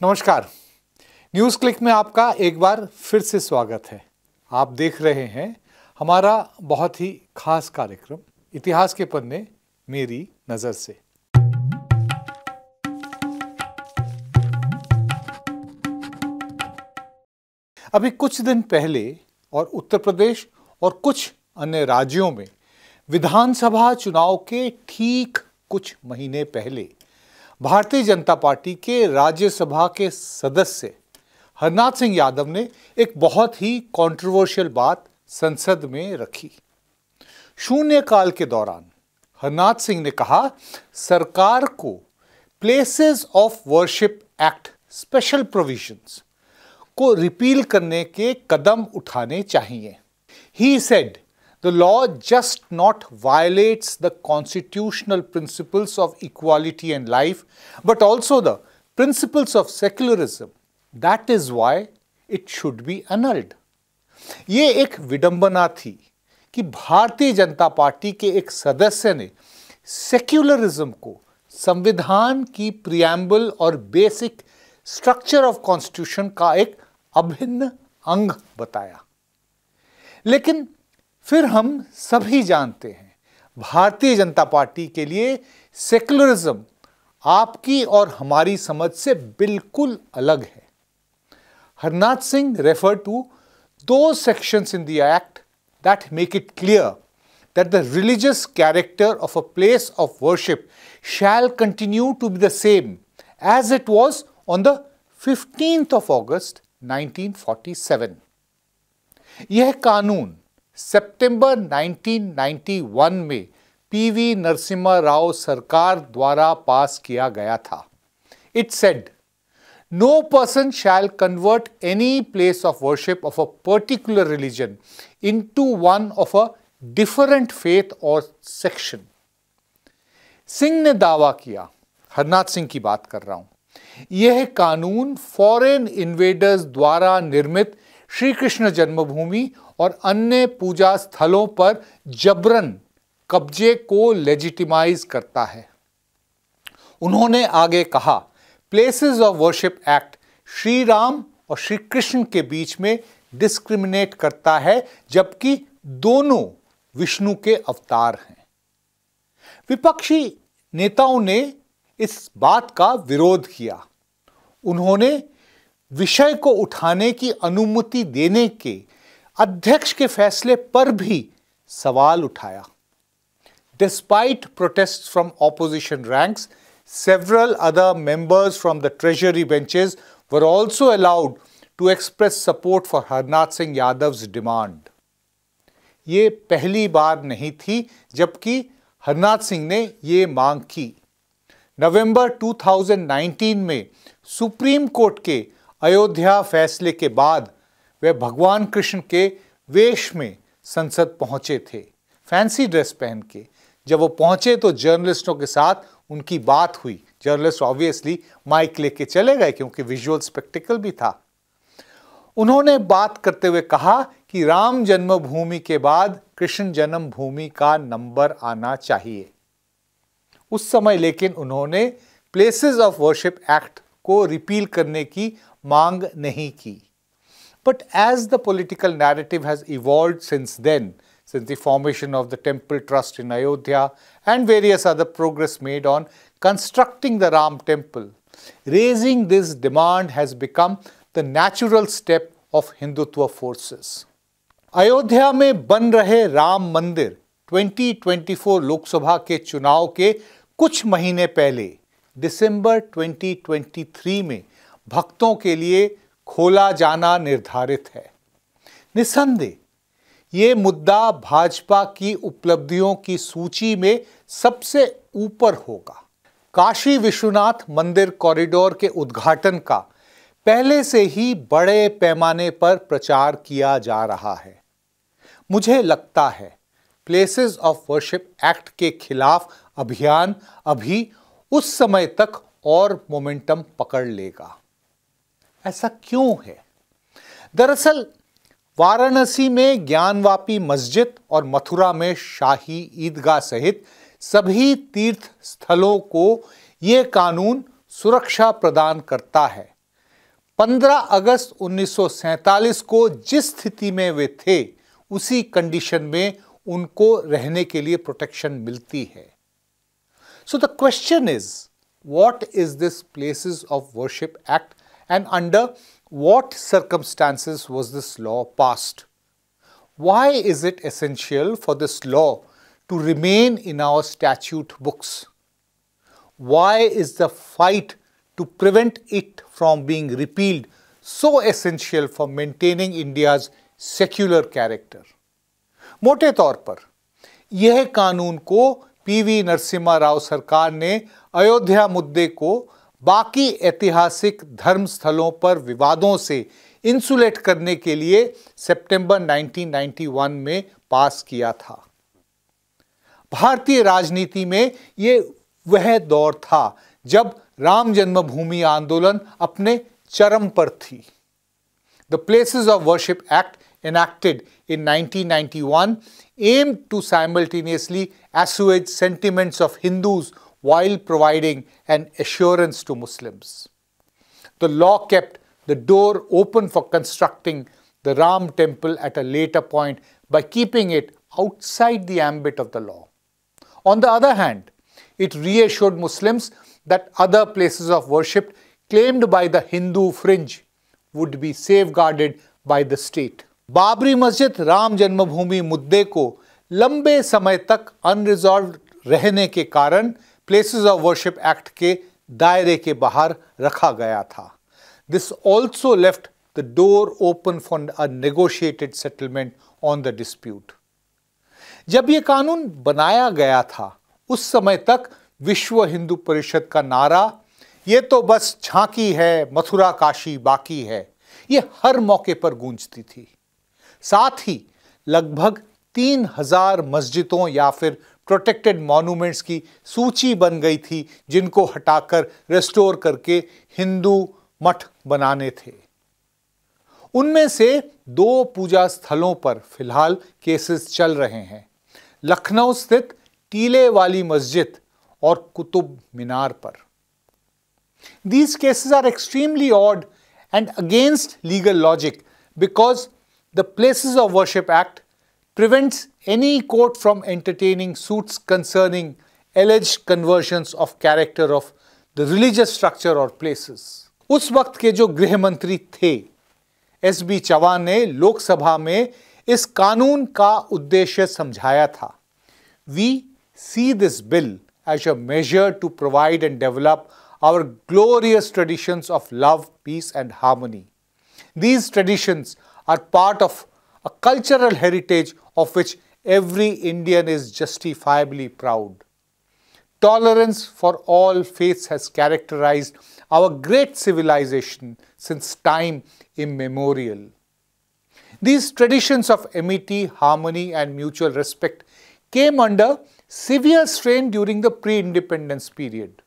नमस्कार। News click में आपका एक बार फिर से स्वागत है। आप देख रहे हैं हमारा बहुत ही खास कार्यक्रम, इतिहास के पन्ने मेरी नज़र से। अभी कुछ दिन पहले और उत्तर प्रदेश और कुछ अन्य राज्यों में विधानसभा चुनाव के ठीक कुछ महीने पहले भारतीय जनता पार्टी के राज्यसभा के सदस्य हरनाथ सिंह यादव ने एक बहुत ही कंट्रोवर्शियल बात संसद में रखी। शून्यकाल के दौरान हरनाथ सिंह ने कहा, सरकार को places of worship act special provisions को रिपील करने के कदम उठाने चाहिए। He said the law just not violates the constitutional principles of equality and life, but also the principles of secularism. That is why it should be annulled. ये एक विडंबना थी कि भारतीय जनता पार्टी के एक सदस्य ने सेक्युलरिज्म को संविधान की प्रियम्बल और बेसिक स्ट्रक्चर ऑफ़ कॉन्स्टिट्यूशन का एक अभिन्न अंग बताया लेकिन फिर हम सभी जानते हैं, भारतीय जनता पार्टी के लिए सेक्युलरिज्म आपकी और हमारी समझ से बिल्कुल अलग है। हरनाथ सिंह रेफर टू दो section in the act that make it clear that the religious character of a place of worship shall continue to be the same as it was on the fifteenth of August 1947 यह कानून सितंबर 1991 में PV Narasimha Rao सरकार द्वारा पास किया गया था। It said no person shall convert any place of worship of a particular religion into one of a different faith और section Singh ने दावा किया, हरनाथ सिंह की बात कर रहा हूँ, यह कानून फॉरेन इन्वेडर्स द्वारा निर्मित श्री कृष्ण जन्मभूमि और अन्य पूजा स्थलों पर जबरन कब्जे को लेजिटिमाइज करता है। उन्होंने आगे कहा places of worship act Shri Ram और श्री कृष्ण के बीच में डिस्क्रिमिनेट करता है, जबकि दोनों विष्णु के अवतार हैं। विपक्षी नेताओं ने इस बात का विरोध किया। उन्होंने विषय को उठाने की अनुमति देने के अध्यक्ष के फैसले पर भी सवाल उठाया। Despite protest from opposition ranks several other members from the treasury benches were also allowed to express support for Harnath Singh Yadav demand ये पहली बार नहीं थी, जबकि हरनाथ सिंह ने ये मांग की। नवंबर 2019 में सुप्रीम कोर्ट के अयोध्या फैसले के बाद वे भगवान कृष्ण के वेश में संसद पहुँचे थे। फैंसी ड्रेस पहन के। जब वो पहुँचे तो जर्नलिस्टों के साथ उनकी बात हुई। जर्नलिस्ट ऑब्वियसली माइक लेके चले गए क्योंकि विजुअल स्पेक्टिकल भी था। उन्होंने बात करते हुए कहा कि राम जन्मभूमि के बाद कृष्ण जन्मभूमि का नंबर आना चाहिए। उस समय लेकिन उन्होंने प्लेसेस ऑफ़ वर्शिप एक्ट को रिपील करने की मांग नहीं की। But as the political narrative has evolve since then since the formation of the temple trust in Ayodhya and various other progress made on constructing the Ram temple raising this demand has become the natural step of Hindutva forces Ayodhya में बन रहे राम मंदिर 2024 लोकसभा के चुनाव के कुछ महीने पहले दिसंबर 2023 में भक्तों के लिए खोला जाना निर्धारित है। निसंदेह, ये मुद्दा भाजपा की उपलब्धियों की सूची में सबसे ऊपर होगा। काशी विश्वनाथ मंदिर कॉरिडोर के उद्घाटन का पहले से ही बड़े पैमाने पर प्रचार किया जा रहा है। मुझे लगता है प्लेसेस ऑफ़ वर्शिप एक्ट के खिलाफ अभियान अभी उस समय तक और मोमेंटम पकड़ लेगा। ऐसा क्यों है? दरअसल, वाराणसी में ज्ञानवापी मस्जिद और मथुरा में शाही ईदगाह सहित सभी तीर्थ स्थलों को यह कानून सुरक्षा प्रदान करता है। 15 अगस्त 1947 को जिस स्थिति में वे थे, उसी कंडीशन में उनको रहने के लिए प्रोटेक्शन मिलती है। So the question is what is this places of worship act and under what circumstances was this law passed why is it essential for this law to remain in our statute books why is the fight to prevent it from being repealed so essential for maintaining india's secular character मोटे तौर पर यह कानून को PV Narasimha Rao सरकार ने अयोध्या मुद्दे को बाकी ऐतिहासिक धर्म स्थलों पर विवादों से इंसुलेट करने के लिए सितंबर 1991 में पास किया था। भारतीय राजनीति में यह वह दौर था जब राम जन्मभूमि आंदोलन अपने चरम पर थी। The places of worship act enacted in 1991 aimed to simultaneously assuage sentiments of Hindus while providing an assurance to Muslims. The law kept the door open for constructing the Ram temple at a later point by keeping it outside the ambit of the law. On the other hand, it reassured Muslims that other places of worship claimed by the Hindu fringe would be safeguarded by the state. Babri मस्जिद राम जन्मभूमि मुद्दे को लंबे समय तक unresolved रहने के कारण places of worship act के दायरे के बाहर रखा गया था। This also left the door open for a negotiated settlement on the dispute जब यह कानून बनाया गया था, उस समय तक विश्व हिंदू परिषद का नारा, ये तो बस झांकी है, मथुरा काशी बाकी है, ये हर मौके पर गूंजती थी। साथ ही लगभग तीन हज़ार मस्जिदों या फिर प्रोटेक्टेड मॉन्यूमेंट्स की सूची बन गई थी, जिनको हटाकर रेस्टोर करके हिंदू मठ बनाने थे। उनमें से दो पूजा स्थलों पर फ़िलहाल केसेस चल रहे हैं। लखनऊ स्थित टीले वाली मस्जिद और कुतुब मीनार पर। These cases are extremely odd and against legal logic because the Places of Worship Act prevents any court from entertaining suits concerning alleged conversions of character of the religious structure or places. उस वक्त के जो गृह मंत्री थे S B Chauhan ने लोकसभा में इस कानून का उद्देश्य समझाया था we see this bill as a measure to provide and develop our glorious traditions of love, peace, and harmony. These traditions are part of a cultural heritage of which every Indian is justifiably proud. Tolerance for all faiths has characterized our great civilization since time immemorial. These traditions of amity, harmony, and mutual respect came under severe strain during the pre independence period.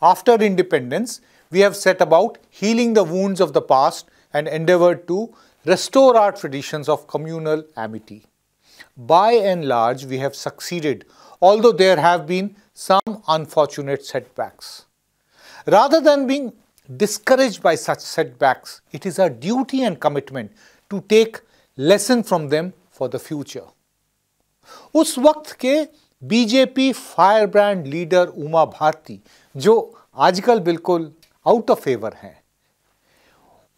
After independence, we have set about healing the wounds of the past and endeavored to restore our traditions of communal amity. By and large, we have succeeded, although there have been some unfortunate setbacks. Rather than being discouraged by such setbacks, it is our duty and commitment to take lesson from them for the future. उस वक्त के BJP fire brand leader Uma Bharti जो आजकल बिल्कुल out of favour हैं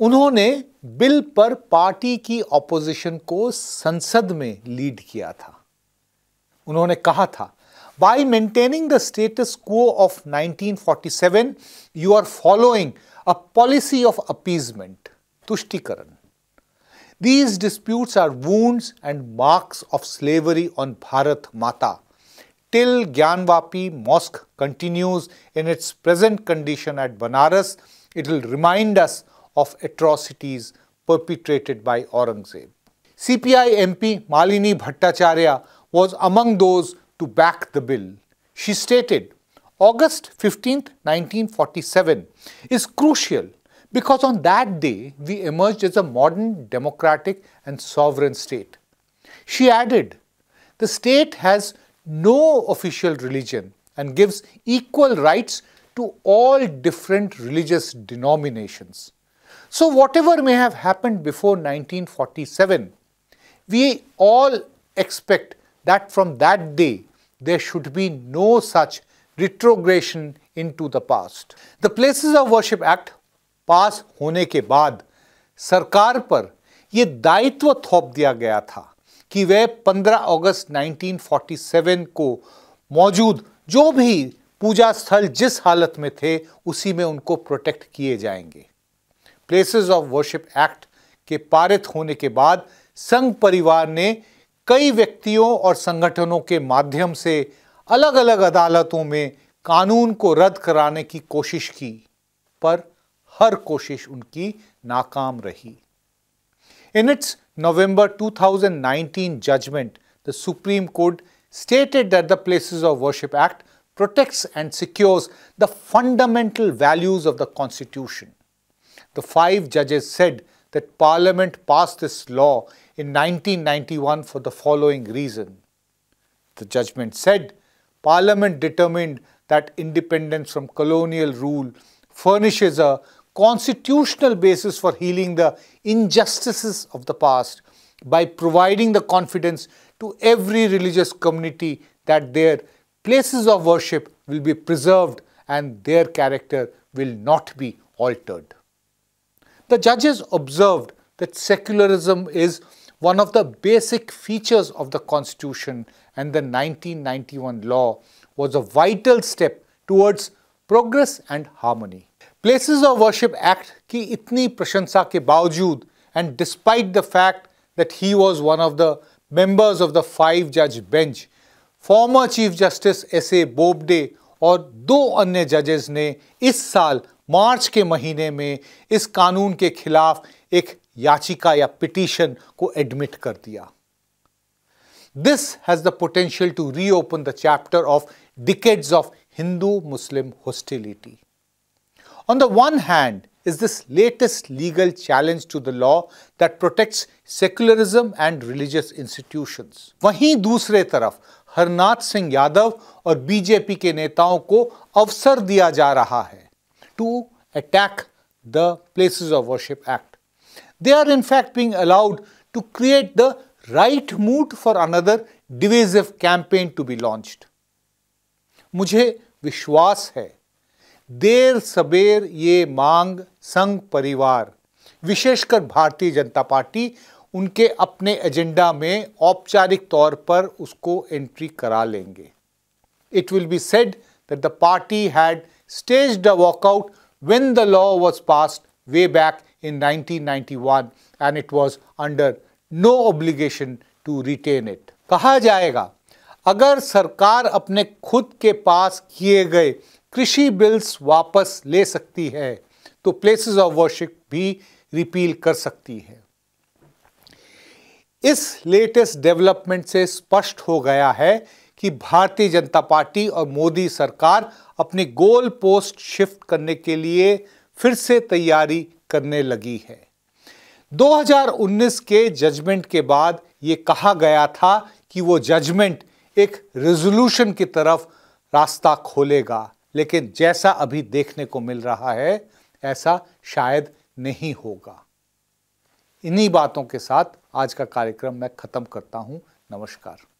उन्होंने bill पर party की ऑपोजिशन को संसद में लीड किया था उन्होंने कहा था by maintaining the status quo of 1947, you are following a policy of appeasement तुष्टिकरण These disputes are wounds and marks of slavery on Bharat Mata. Till Gyanvapi Mosque continues in its present condition at Banaras, it will remind us of atrocities perpetrated by Aurangzeb. CPI MP Malini Bhattacharya was among those to back the bill. She stated, August 15, 1947 is crucial because on that day we emerged as a modern, democratic and sovereign state. She added, the state has no official religion and gives equal rights to all different religious denominations. So, whatever may have happened before 1947, we all expect that from that day there should be no such retrogression into the past. The Places of Worship Act pass होने के बाद सरकार पर यह दायित्व थोप दिया गया था कि वह 15 अगस्त 1947 को मौजूद जो भी पूजा स्थल जिस हालत में थे उसी में उनको प्रोटेक्ट किए जाएँगे प्लेसेस ऑफ़ वर्शिप एक्ट के पारित होने के बाद संघ परिवार ने कई व्यक्तियों और संगठनों के माध्यम से अलग अलग अदालतों में कानून को रद्द कराने की कोशिश की, पर हर कोशिश उनकी नाकाम रही in its November 2019 judgment the supreme court stated that the Places of Worship Act protects and secures the fundamental values of the Constitution. The five judges said that Parliament passed this law in 1991 for the following reason. The judgment said Parliament determined that independence from colonial rule furnishes a constitutional basis for healing the injustices of the past by providing the confidence to every religious community that their places of worship will be preserved and their character will not be altered. The judges observed that secularism is one of the basic features of the Constitution and the 1991 law was a vital step towards progress and harmony. Places of Worship Act ki itni prashansa ke बावजूद and despite the fact that he was one of the members of the five judge bench, former Chief Justice S.A. Bobde और दो अन्य जजेस ने इस साल मार्च के महीने में इस कानून के खिलाफ एक याचिका या पिटीशन को एडमिट कर दिया। This has the potential to reopen the chapter of decades of Hindu Muslim hostility on the one hand is this latest legal challenge to the law that protects secularism and religious institution वहीं दूसरे तरफ़ हरनाथ सिंह यादव और BJP के नेताओं को अवसर दिया जा रहा है। To attack the places of worship act they are in fact being allowed to create the right mood for another divisive campaign to be launched. मुझे विश्वास है, देर सबेर ये मांग संघ परिवार, विशेषकर भारतीय जनता पार्टी, उनके अपने एजेंडा में औपचारिक तौर पर उसको एंट्री करा लेंगे it will be said that the party had staged a walkout when the law was passed way back in 1991 and it was under no obligation to retain it कहा जाएगा, अगर सरकार अपने खुद के पास किए गए कृषि बिल्स वापस ले सकती है तो प्लेसेस ऑफ़ वर्शिप भी रिपील कर सकती है। इस लेटेस्ट डेवलपमेंट से स्पष्ट हो गया है कि भारतीय जनता पार्टी और मोदी सरकार अपनी गोल पोस्ट शिफ्ट करने के लिए फिर से तैयारी करने लगी है। 2019 के जजमेंट के बाद ये कहा गया था कि वो जजमेंट एक रेजोल्यूशन की तरफ़ रास्ता खोलेगा, लेकिन जैसा अभी देखने को मिल रहा है, ऐसा शायद नहीं होगा। इन्हीं बातों के साथ आज का कार्यक्रम मैं खत्म करता हूँ। नमस्कार।